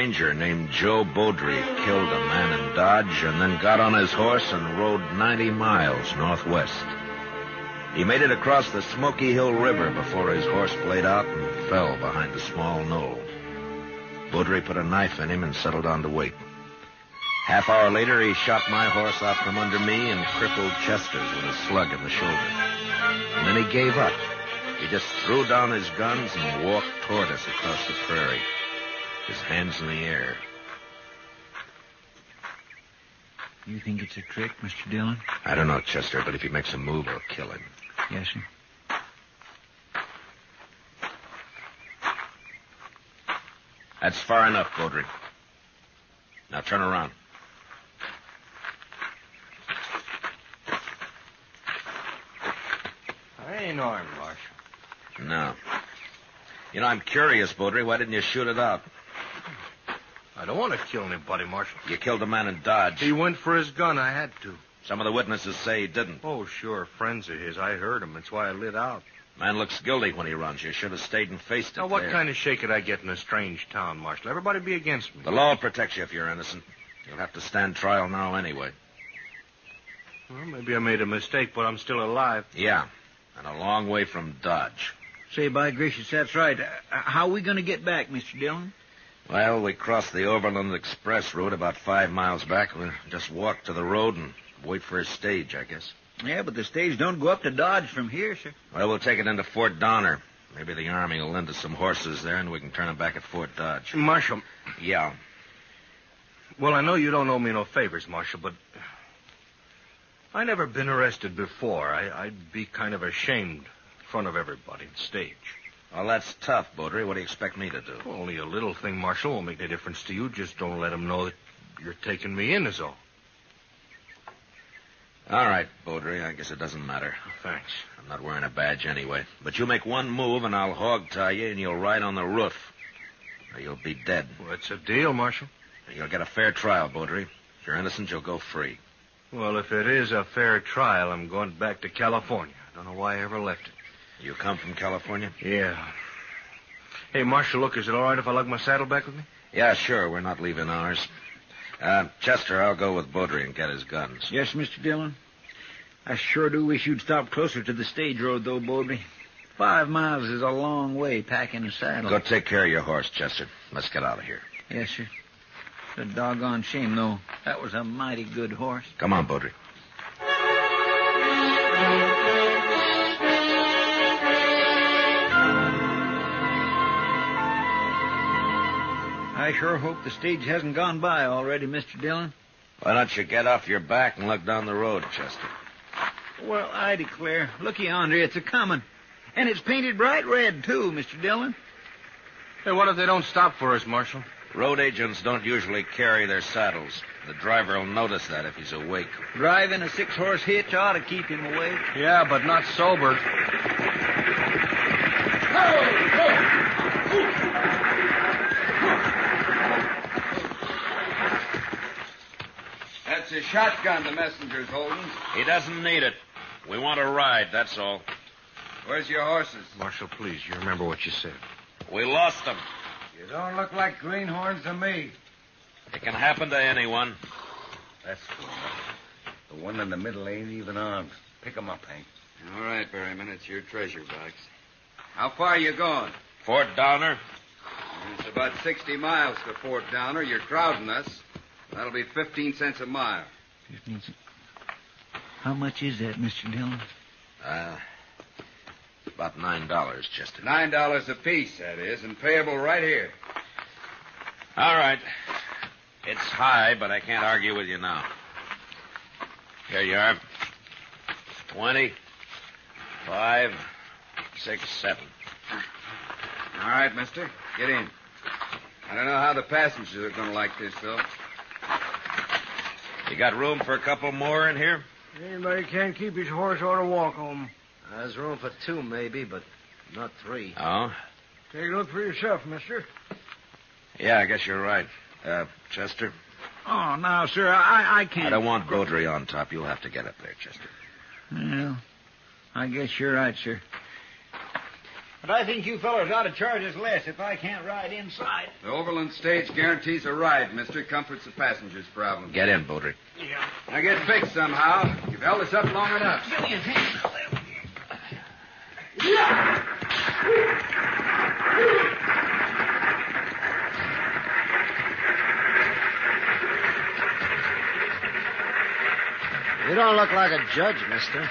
A stranger named Joe Beaudry killed a man in Dodge and then got on his horse and rode 90 miles northwest. He made it across the Smoky Hill River before his horse played out and fell behind a small knoll. Beaudry put a knife in him and settled on to wait. Half hour later, he shot my horse out from under me and crippled Chester's with a slug in the shoulder. And then he gave up. He just threw down his guns and walked toward us across the prairie, his hands in the air. You think it's a trick, Mr. Dillon? I don't know, Chester, but if he makes a move, I'll kill him. Yes, sir. That's far enough, Beaudry. Now turn around. I ain't armed, Marshal. No. You know, I'm curious, Beaudry. Why didn't you shoot it out? I don't want to kill anybody, Marshal. You killed a man in Dodge. He went for his gun. I had to. Some of the witnesses say he didn't. Oh, sure. Friends of his. I heard him. That's why I lit out. Man looks guilty when he runs. You should have stayed and faced it. Now, what there. kind of shake could I get in a strange town, Marshal? Everybody be against me. The law protects you if you're innocent. You'll have to stand trial now anyway. Well, maybe I made a mistake, but I'm still alive. Yeah, and a long way from Dodge. Say, by gracious, that's right. Uh, how are we going to get back, Mr. Dillon? Well, we crossed the Overland Express route about five miles back. We'll just walk to the road and wait for a stage, I guess. Yeah, but the stage don't go up to Dodge from here, sir. Well, we'll take it into Fort Donner. Maybe the Army will lend us some horses there, and we can turn them back at Fort Dodge. Marshal, Yeah. well, I know you don't owe me no favors, Marshal, but I never been arrested before. I, I'd be kind of ashamed in front of everybody on stage. Well, that's tough, Beaudry. What do you expect me to do? Only a little thing, Marshal, won't make any difference to you. Just don't let them know that you're taking me in, is all. All right, Beaudry. I guess it doesn't matter. Thanks. I'm not wearing a badge anyway. But you make one move, and I'll hog tie you, and you'll ride on the roof. Or you'll be dead. Well, it's a deal, Marshal. You'll get a fair trial, Beaudry. If you're innocent, you'll go free. Well, if it is a fair trial, I'm going back to California. I don't know why I ever left it. You come from California? Yeah. Hey, Marshal, look, is it all right if I lug my saddle back with me? Yeah, sure. We're not leaving ours. Uh, Chester, I'll go with Beaudry and get his guns. Yes, Mr. Dillon. I sure do wish you'd stop closer to the stage road, though, Beaudry. Five miles is a long way packing a saddle. Go take care of your horse, Chester. Let's get out of here. Yes, sir. It's a doggone shame, though. That was a mighty good horse. Come on, Beaudry. I sure hope the stage hasn't gone by already, Mr. Dillon. Why don't you get off your back and look down the road, Chester? Well, I declare. Looky yonder, it's a comin'. And it's painted bright red, too, Mr. Dillon. Hey, what if they don't stop for us, Marshal? Road agents don't usually carry their saddles. The driver will notice that if he's awake. Driving a six-horse hitch ought to keep him awake. Yeah, but not sober. That's a shotgun the messenger's holding. He doesn't need it. We want a ride, that's all. Where's your horses? Marshal, please, you remember what you said. We lost them. You don't look like greenhorns to me. It can happen to anyone. That's good. The one in the middle ain't even armed. Pick 'em up, Hank. All right, Berryman, it's your treasure box. How far are you going? Fort Downer. It's about 60 miles to Fort Downer. You're crowding us. That'll be 15 cents a mile. Fifteen cents. How much is that, Mr. Dillon? Uh, about nine dollars, Chester. Nine dollars apiece, that is, and payable right here. All right. It's high, but I can't argue with you now. Here you are. Twenty, five, six, seven. All right, mister. Get in. I don't know how the passengers are going to like this, though. You got room for a couple more in here? Anybody can't keep his horse ought to walk home. There's room for two, maybe, but not three. Oh? Take a look for yourself, mister. Yeah, I guess you're right. Uh, Chester? Oh, now, sir, I, I can't. I don't want Beaudry on top. You'll have to get up there, Chester. Well, I guess you're right, sir. But I think you fellows ought to charge us less if I can't ride inside. The Overland stage guarantees a ride, mister. Comforts the passengers' problem. Get in, Beaudry. Yeah. Now get fixed somehow. You've held us up long enough. Give me a hand. You don't look like a judge, mister.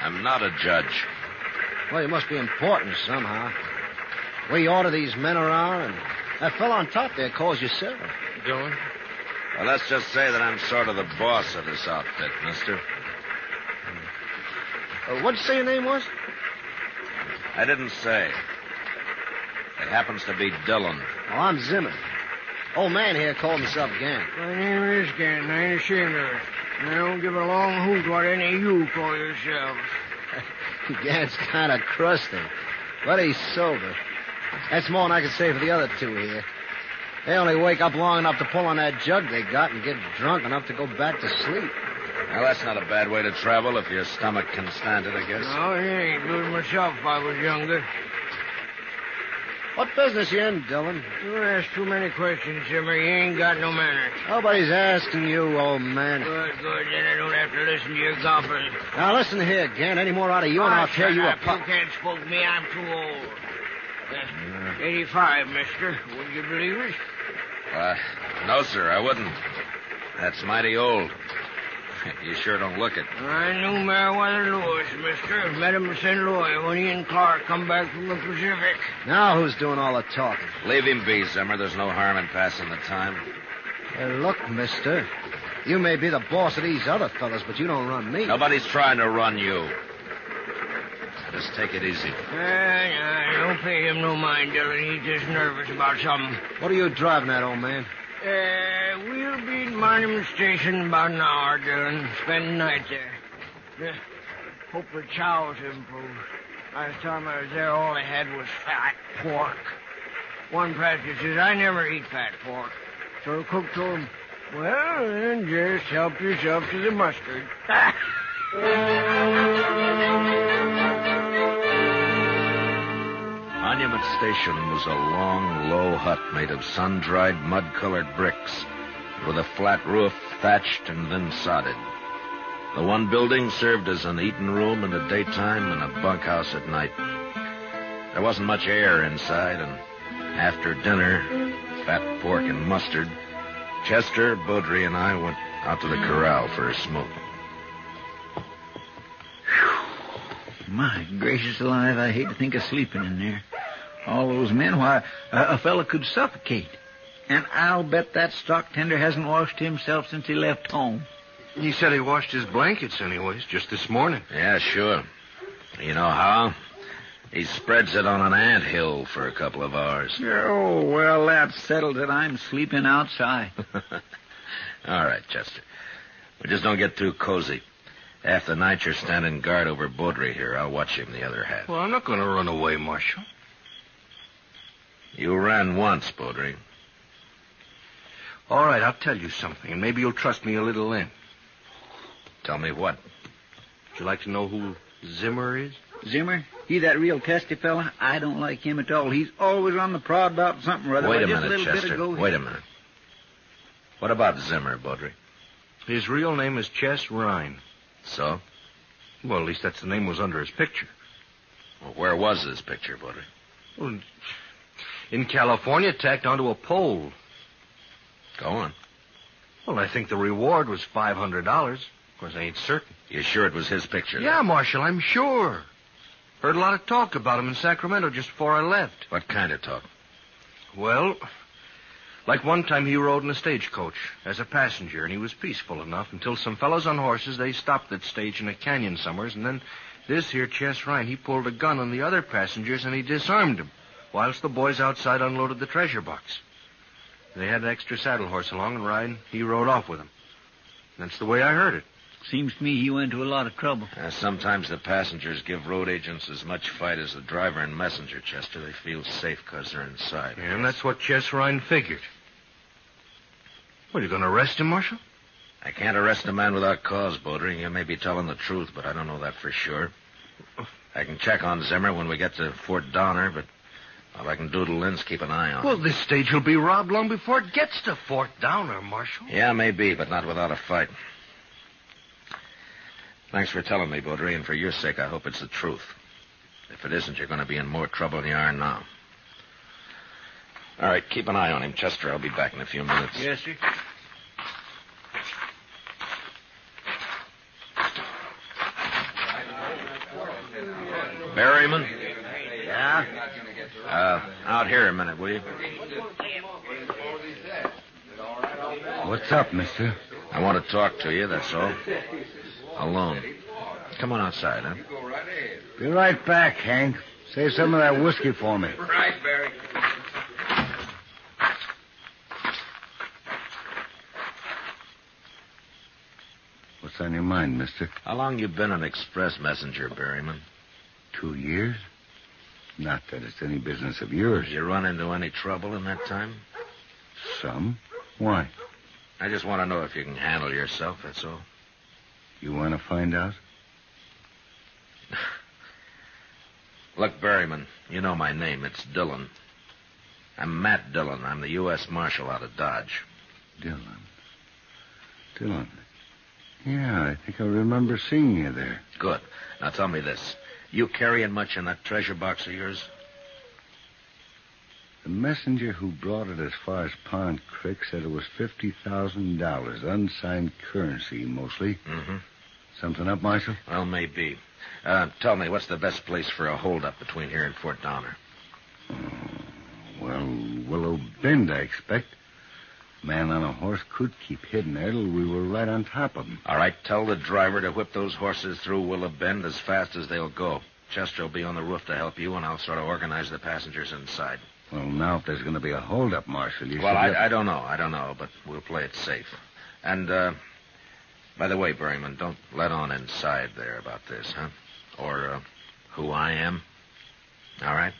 I'm not a judge. Well, you must be important somehow. We order these men around, and that fellow on top there calls you sir. Dillon? Well, let's just say that I'm sort of the boss of this outfit, mister. Uh, what'd you say your name was? I didn't say. It happens to be Dillon. Oh, I'm Zimmer. Old man here called himself Gant. My name is Gann. and I ain't ashamed of it. And I don't give a long hoot what any of you call yourselves. Gant's kind of crusty, but he's sober. That's more than I can say for the other two here. They only wake up long enough to pull on that jug they got and get drunk enough to go back to sleep. Well, that's not a bad way to travel if your stomach can stand it, I guess. No, he ain't. Do it myself if I was younger. What business you in, Dillon? You ask too many questions, Jimmy. You ain't got no manners. Nobody's asking you, old man. Good, good. Then I don't have to listen to your gobbling. Now listen here, Gant. Any more out of you, and Ah, I'll tear you up. apart. You can't spook me. I'm too old. Uh, 85, mister. Would you believe it? Uh, no, sir, I wouldn't. That's mighty old. You sure don't look it. I knew Meriwether Lewis, mister. Met him in St. Louis when he and Clark come back from the Pacific. Now who's doing all the talking? Leave him be, Zimmer. There's no harm in passing the time. Hey, look, mister. You may be the boss of these other fellas, but you don't run me. Nobody's trying to run you. Just take it easy. Uh, nah, don't pay him no mind, Dillon. He's just nervous about something. What are you driving at, old man? Uh, we'll be at Monument Station in about an hour, Dillon. Spend the night there. Uh, hope the chow's improved. Last time I was there, all I had was fat pork. One passenger says, I never eat fat pork. So the cook told him, well, then just help yourself to the mustard. Monument Station was a long, low hut made of sun-dried, mud-colored bricks, with a flat roof thatched and then sodded. The one building served as an eating room in the daytime and a bunkhouse at night. There wasn't much air inside, and after dinner, fat pork and mustard, Chester, Beaudry, and I went out to the corral for a smoke. My gracious alive, I hate to think of sleeping in there. All those men, why, a, a fella could suffocate. And I'll bet that stock tender hasn't washed himself since he left home. He said he washed his blankets anyways, just this morning. Yeah, sure. You know how? He spreads it on an ant hill for a couple of hours. Oh, well, that settles it. I'm sleeping outside. All right, Chester. But just don't get too cozy. Half the night you're standing guard over Beaudry here. I'll watch him the other half. Well, I'm not going to run away, Marshal. You ran once, Beaudry. All right, I'll tell you something, and maybe you'll trust me a little then. Tell me what. Would you like to know who Zimmer is? Zimmer, he that real testy fella? I don't like him at all. He's always on the prod about something or other. Wait a just minute, little bit Chester. ago, Wait a minute. What about Zimmer, Beaudry? His real name is Chess Rhine. So? Well, at least that's the name was under his picture. Well, where was this picture, Beaudry? Well, in California, tacked onto a pole. Go on. Well, I think the reward was $500. Of course, I ain't certain. You sure it was his picture? Yeah, Marshal, I'm sure. Heard a lot of talk about him in Sacramento just before I left. What kind of talk? Well, like one time he rode in a stagecoach as a passenger, and he was peaceful enough until some fellows on horses, they stopped that stage in a canyon somewheres, and then this here Chess Ryan, he pulled a gun on the other passengers and he disarmed them, whilst the boys outside unloaded the treasure box. They had an extra saddle horse along, and Ryan, he rode off with them. That's the way I heard it. Seems to me he went to a lot of trouble. Uh, sometimes the passengers give road agents as much fight as the driver and messenger, Chester. They feel safe because they're inside. Yeah, and that's what Chess Ryan figured. What, you going to arrest him, Marshal? I can't arrest a man without cause, Beaudry. You may be telling the truth, but I don't know that for sure. I can check on Zimmer when we get to Fort Donner, but all I can do to Lynn's keep an eye on Well, him. this stage will be robbed long before it gets to Fort Downer, Marshal. Yeah, maybe, but not without a fight. Thanks for telling me, Beaudry, and for your sake, I hope it's the truth. If it isn't, you're going to be in more trouble than you are now. All right, keep an eye on him, Chester. I'll be back in a few minutes. Yes, sir. Berryman? Yeah? Uh, out here a minute, will you? What's up, mister? I want to talk to you, that's all. Alone. Come on outside, huh? Be right back, Hank. Save some of that whiskey for me. Right, Barry. What's on your mind, mister? How long you been an express messenger, Berryman? Two years? Not that it's any business of yours. Did you run into any trouble in that time? Some? Why? I just want to know if you can handle yourself, that's all. You want to find out? Look, Berryman, you know my name. It's Dillon. I'm Matt Dillon. I'm the U.S. Marshal out of Dodge. Dillon. Dillon. Yeah, I think I remember seeing you there. Good. Now tell me this. You carrying much in that treasure box of yours? The messenger who brought it as far as Pond Creek said it was $50,000, unsigned currency mostly. Mm-hmm. Something up, Marshal? Well, maybe. Uh, tell me, what's the best place for a holdup between here and Fort Donner? Well, Willow Bend, I expect. Man on a horse could keep hidden there till we were right on top of him. All right, tell the driver to whip those horses through Willow Bend as fast as they'll go. Chester will be on the roof to help you, and I'll sort of organize the passengers inside. Well, now if there's going to be a holdup, Marshal, you well, I, I don't know. I don't know, but we'll play it safe. And, uh, by the way, Berryman, don't let on inside there about this, huh? Or, uh, who I am. All right?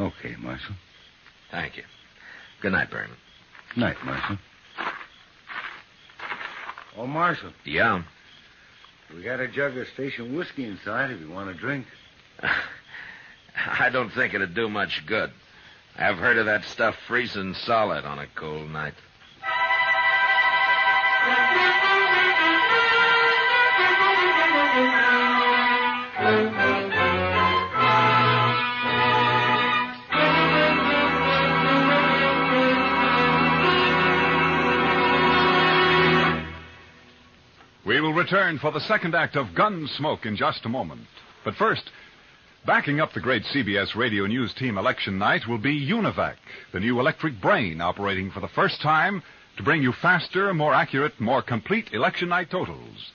Okay, Marshal. Thank you. Good night, Berryman. Night, Marshal. Oh, Marshal, Yeah. we got a jug of station whiskey inside if you want a drink. I don't think it'd do much good. I've heard of that stuff freezing solid on a cold night. We will return for the second act of Gunsmoke in just a moment. But first, backing up the great CBS Radio News Team election night will be Univac, the new electric brain operating for the first time to bring you faster, more accurate, more complete election night totals.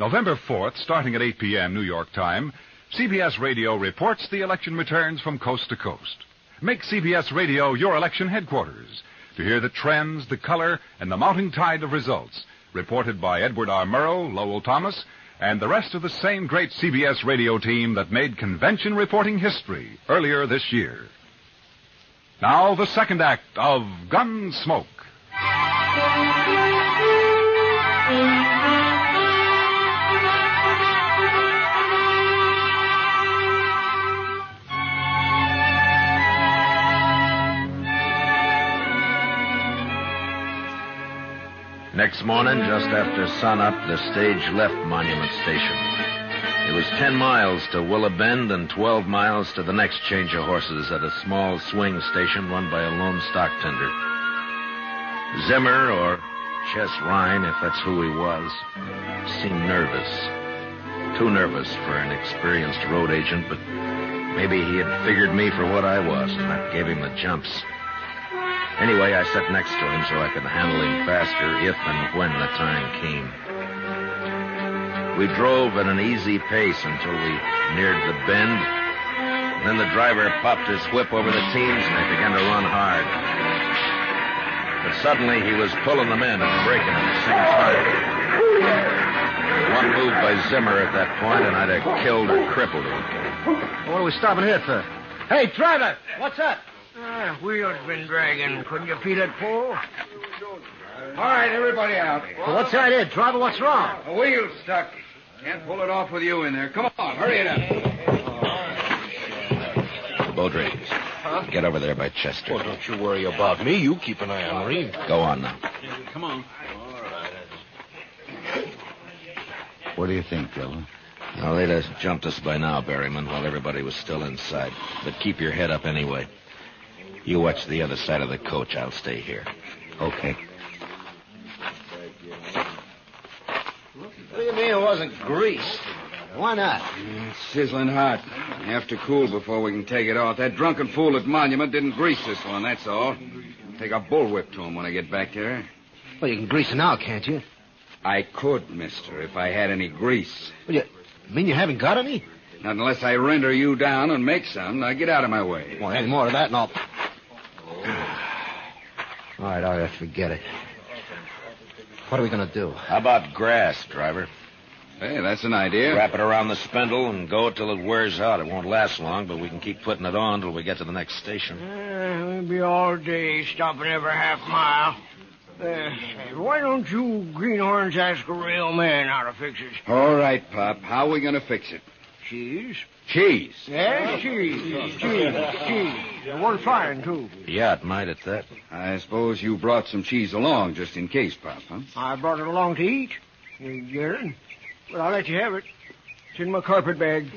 November 4th, starting at 8 p.m. New York time, CBS Radio reports the election returns from coast to coast. Make CBS Radio your election headquarters to hear the trends, the color, and the mounting tide of results reported by Edward R. Murrow, Lowell Thomas, and the rest of the same great CBS radio team that made convention reporting history earlier this year. Now, the second act of Gunsmoke. Next morning, just after sunup, the stage left Monument Station. It was 10 miles to Willow Bend and 12 miles to the next change of horses at a small swing station run by a lone stock tender. Zimmer, or Chess Ryan, if that's who he was, seemed nervous. Too nervous for an experienced road agent, but maybe he had figured me for what I was, and that gave him the jumps. Anyway, I sat next to him so I could handle him faster if and when the time came. We drove at an easy pace until we neared the bend. Then the driver popped his whip over the teams and they began to run hard. But suddenly he was pulling them in and braking at the same time. One move by Zimmer at that point and I'd have killed or crippled him. What are we stopping here for? Hey, driver, what's up? Ah, wheels been dragging. Couldn't you feel it pull? All right, everybody out. Well, what's that, idea, driver? What's wrong? The wheel's stuck. Can't pull it off with you in there. Come on, hurry it up. Beaudry, get over there by Chester. Well, don't you worry about me. You keep an eye on Reeve. Go on now. Come on. What do you think, Dillon? Well, they'd have jumped us by now, Berryman, while everybody was still inside. But keep your head up anyway. You watch the other side of the coach. I'll stay here. Okay. What do you mean it wasn't greased? Why not? It's sizzling hot. Have to cool before we can take it off. That drunken fool at Monument didn't grease this one, that's all. Take a bullwhip to him when I get back there. Well, you can grease it now, can't you? I could, mister, if I had any grease. Well, you mean you haven't got any? Not unless I render you down and make some. Now get out of my way. Well, any more of that, and I'll. All right, all right, forget it. What are we going to do? How about grass, driver? Hey, that's an idea. Wrap it around the spindle and go till it wears out. It won't last long, but we can keep putting it on till we get to the next station. Uh, we'll be all day stopping every half mile. Uh, why don't you greenhorns ask a real man how to fix it? All right, Pop. How are we going to fix it? Cheese? Cheese. Yeah, cheese. Cheese. Cheese. It works fine, too. Yeah, it might at that. I suppose you brought some cheese along just in case, Pop, huh? I brought it along to eat. You get it? But I'll let you have it. It's in my carpet bag.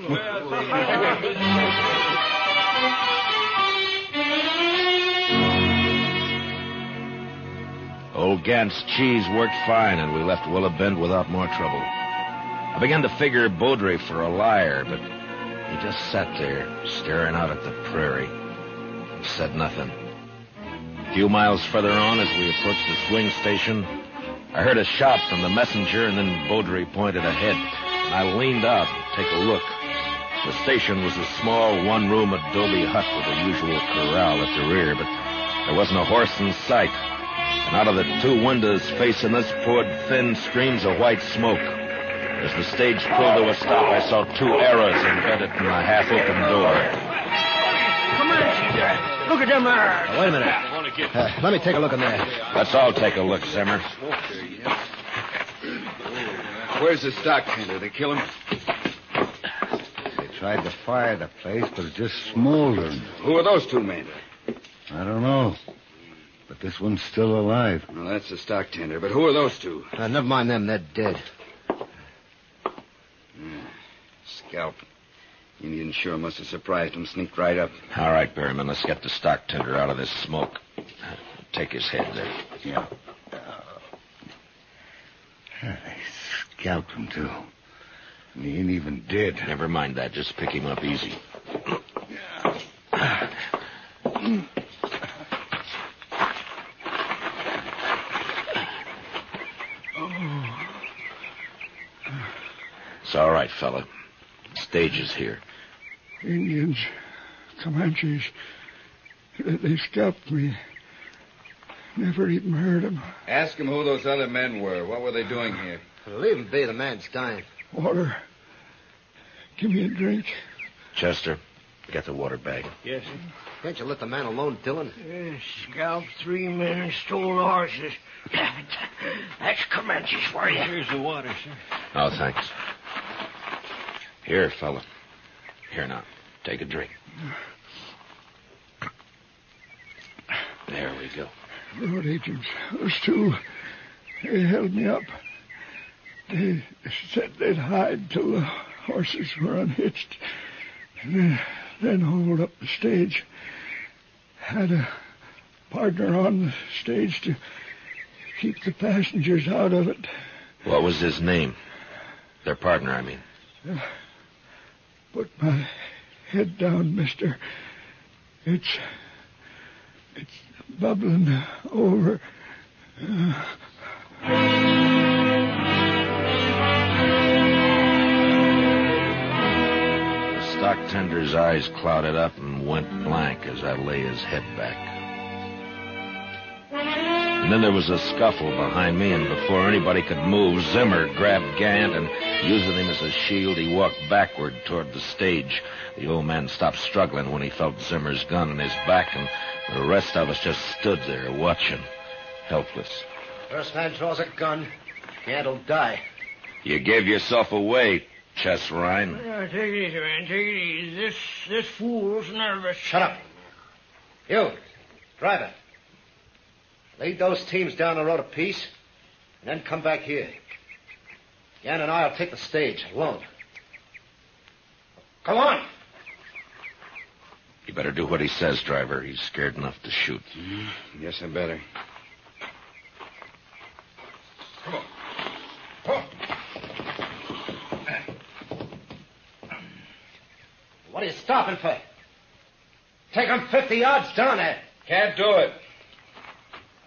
Old oh, Gant's cheese worked fine, and we left Willow Bend without more trouble. I began to figure Beaudry for a liar, but he just sat there, staring out at the prairie, and said nothing. A few miles further on, as we approached the swing station, I heard a shout from the messenger, and then Beaudry pointed ahead. And I leaned out to take a look. The station was a small one-room adobe hut with the usual corral at the rear, but there wasn't a horse in sight. And out of the two windows facing us poured thin streams of white smoke. As the stage pulled to a stop, I saw two arrows embedded in the half-open door. Come on, Look at them there. wait a minute. Uh, let me take a look in there. Let's all take a look, Zimmer. Where's the stock tender? They kill him? They tried to fire the place, but it just smoldered. Who are those two men? I don't know. But this one's still alive. Well, that's the stock tender. But who are those two? Uh, never mind them. They're dead. Scalp. Indian sure must have surprised him. Sneaked right up. All right, Berryman, let's get the stock tender out of this smoke. Take his head there. Yeah. Uh, they scalped him, too. And he ain't even dead. Never mind that. Just pick him up easy. It's all right, fella. Stage is here. Indians, Comanches, they scalped me. Never even heard them. Ask him who those other men were. What were they doing here? Leave him be. The man's dying. Water. Give me a drink. Chester, get the water bag. Yes, Can't you let the man alone, Dillon? sir. Scalped three men and stole the horses. That's Comanches for you. Here's the water, sir. Oh, thanks. Here, fella. Here now. Take a drink. There we go. Road agents, those two, they held me up. They said they'd hide till the horses were unhitched. And then, then hold up the stage. Had a partner on the stage to keep the passengers out of it. What was his name? Their partner, I mean. Uh, Put my head down, mister. It's. It's bubbling over. The stock tender's eyes clouded up and went blank as I lay his head back. And then there was a scuffle behind me, and before anybody could move, Zimmer grabbed Gant and, using him as a shield, he walked backward toward the stage. The old man stopped struggling when he felt Zimmer's gun in his back, and the rest of us just stood there watching, helpless. First man draws a gun, Gant'll die. You gave yourself away, Chess Ryan. Yeah, take it easy, man. Take it easy. This this fool's nervous. Shut up. You, driver. Lead those teams down the road a piece, and then come back here. Yan and I'll take the stage alone. Come on. You better do what he says, driver. He's scared enough to shoot. Mm-hmm. Yes, I better. Come on. What are you stopping for? Take 'em 50 yards down there. Can't do it.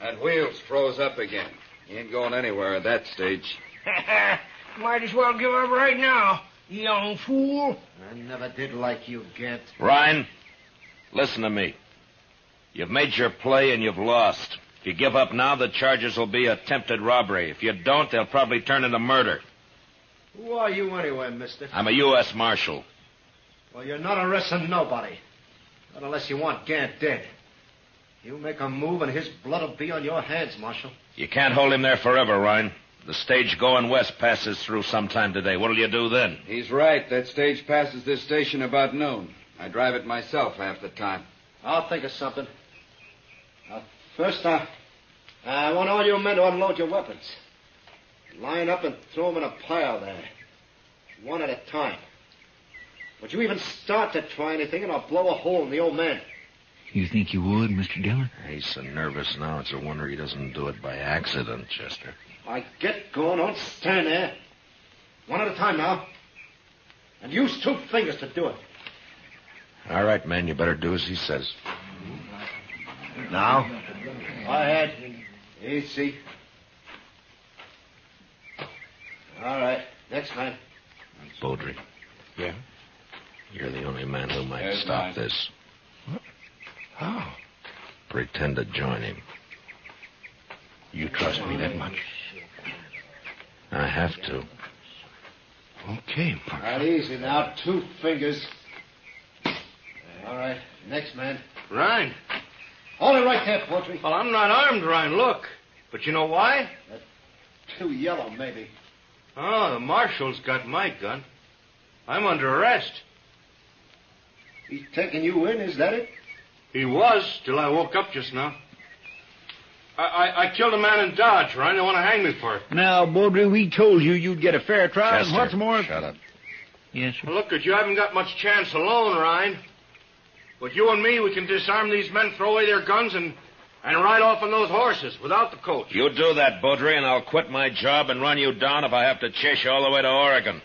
That wheel's froze up again. He ain't going anywhere at that stage. Might as well give up right now, you young fool. I never did like you, Gant. Ryan, listen to me. You've made your play and you've lost. If you give up now, the charges will be attempted robbery. If you don't, they'll probably turn into murder. Who are you anyway, mister? I'm a U.S. Marshal. Well, you're not arresting nobody. Not unless you want Gant dead. You make a move and his blood will be on your hands, Marshal. You can't hold him there forever, Ryan. The stage going west passes through sometime today. What'll you do then? He's right. That stage passes this station about noon. I drive it myself half the time. I'll think of something. Uh, first, uh, I want all you men to unload your weapons. Line up and throw them in a pile there. One at a time. Don't you even start to try anything, and I'll blow a hole in the old man. You think you would, Mr. Dillon? He's so nervous now, it's a wonder he doesn't do it by accident, Chester. I get going. Don't stand there. One at a time now. And use two fingers to do it. All right, man, you better do as he says. Now? Go ahead. Easy. All right. Next man. Beaudry. Yeah? You're the only man who might There's stop mine. this. How? Pretend to join him. You trust me that much? I have to. Okay, All right, easy now. Two fingers. All right. Next man. Ryan. Hold it right there, Beaudry. Well, I'm not armed, Ryan. Look. But you know why? Too yellow, maybe. Oh, the marshal's got my gun. I'm under arrest. He's taking you in, is that it? He was till I woke up just now. I, I, I killed a man in Dodge, Ryan. They want to hang me for it. Now, Beaudry, we told you you'd get a fair trial, and what's more... Shut up. Yes, sir. Well, look, at you haven't got much chance alone, Ryan. But you and me, we can disarm these men, throw away their guns, and and ride off on those horses without the coach. You do that, Beaudry, and I'll quit my job and run you down if I have to chase you all the way to Oregon.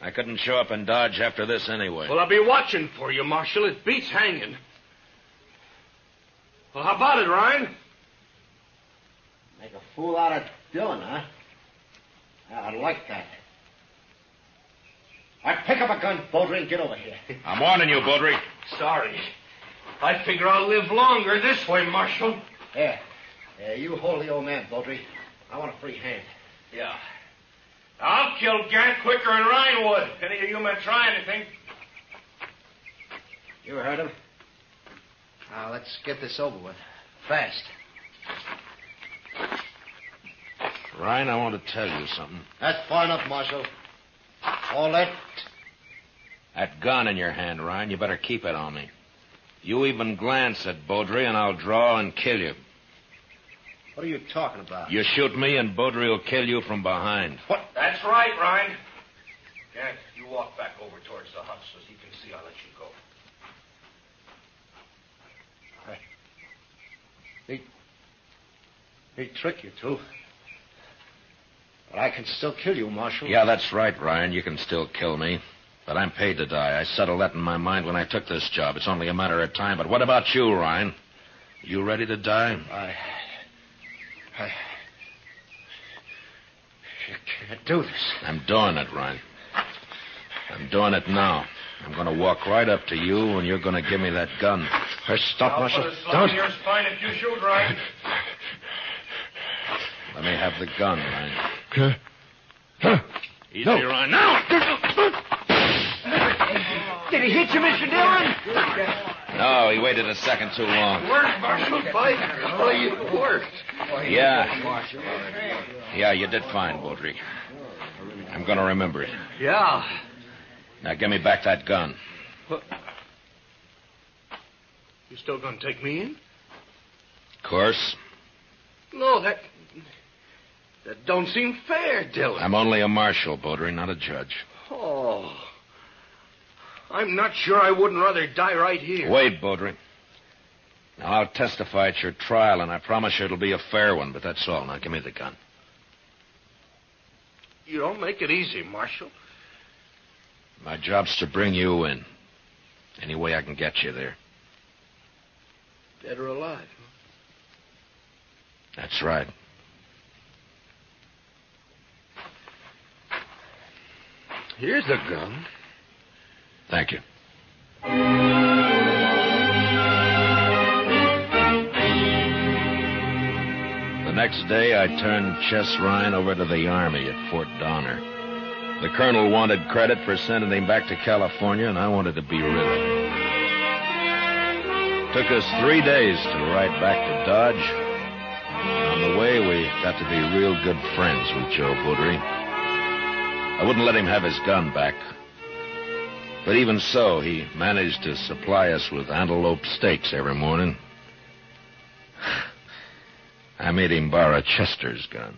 I couldn't show up in Dodge after this anyway. Well, I'll be watching for you, Marshal. It beats hanging. Well, how about it, Ryan? Make a fool out of Dillon, huh? I like that. I pick up a gun, Beaudry, and get over here. I'm warning you, Beaudry. Sorry. I figure I'll live longer this way, Marshal. Here. Yeah, you hold the old man, Beaudry. I want a free hand. Yeah. I'll kill Gant quicker than Ryan would. If any of you men try anything. You heard him. Now, let's get this over with. Fast. Ryan, I want to tell you something. That's far enough, Marshal. All that. That gun in your hand, Ryan, you better keep it on me. You even glance at Beaudry, and I'll draw and kill you. What are you talking about? You shoot me, and Beaudry will kill you from behind. What? That's right, Ryan. Gant, you walk back over towards the hut so he can see I'll let you go. May trick you two. But I can still kill you, Marshal. Yeah, that's right, Ryan. You can still kill me. But I'm paid to die. I settled that in my mind when I took this job. It's only a matter of time. But what about you, Ryan? You ready to die? I. I. You can't do this. I'm doing it, Ryan. I'm doing it now. I'm going to walk right up to you, and you're going to give me that gun. Hey, stop, Marshal. Don't. your spine if you shoot, Ryan. Let me have the gun, Ryan. Huh? Easy, Ryan. Now! Did he hit you, Mr. Dillon? No, he waited a second too long. Worked, Marshal. By golly, it worked. Yeah. Yeah, you did fine, Beaudry. I'm going to remember it. Yeah. Now give me back that gun. You still gonna take me in? Of course. No, that. That don't seem fair, Dillon. I'm only a marshal, Beaudry, not a judge. Oh. I'm not sure I wouldn't rather die right here. Wait, Beaudry. Now, I'll testify at your trial, and I promise you it'll be a fair one, but that's all. Now, give me the gun. You don't make it easy, Marshal. My job's to bring you in. Any way I can get you there. Dead or alive. That's right. Here's the gun. Thank you. The next day, I turned Chess Ryan over to the Army at Fort Donner. The colonel wanted credit for sending him back to California, and I wanted to be rid of him. Took us three days to ride back to Dodge. On the way, we got to be real good friends with Joe Beaudry. I wouldn't let him have his gun back. But even so, he managed to supply us with antelope steaks every morning. I made him borrow Chester's gun.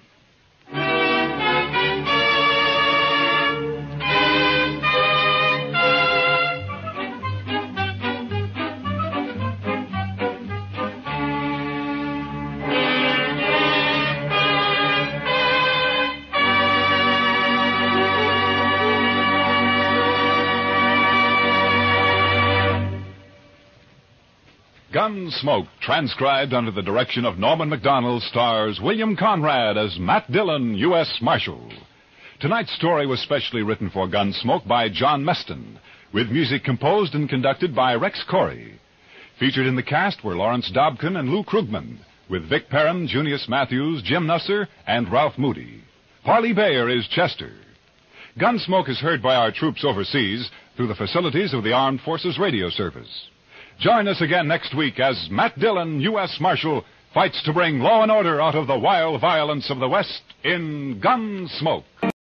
Gunsmoke, transcribed under the direction of Norman Macdonnell, stars William Conrad as Matt Dillon, U.S. Marshal. Tonight's story was specially written for Gunsmoke by John Meston, with music composed and conducted by Rex Koury. Featured in the cast were Lawrence Dobkin and Lou Krugman, with Vic Perrin, Junius Matthews, Jim Nusser, and Ralph Moody. Parley Baer is Chester. Gunsmoke is heard by our troops overseas through the facilities of the Armed Forces Radio Service. Join us again next week as Matt Dillon, U.S. Marshal, fights to bring law and order out of the wild violence of the West in Gunsmoke.